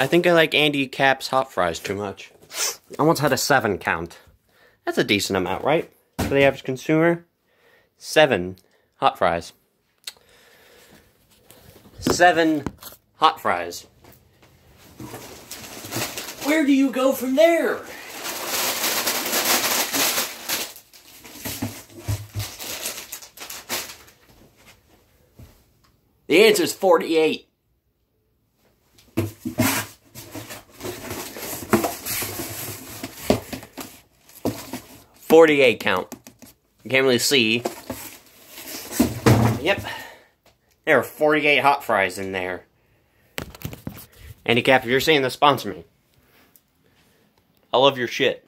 I think I like Andy Capp's hot fries too much. I once had a seven count. That's a decent amount, right? For the average consumer? Seven hot fries. Seven hot fries. Where do you go from there? The answer is 48. Forty-eight count. You can't really see. Yep. There are 48 hot fries in there. Andy Capp, if you're seeing this, sponsor me. I love your shit.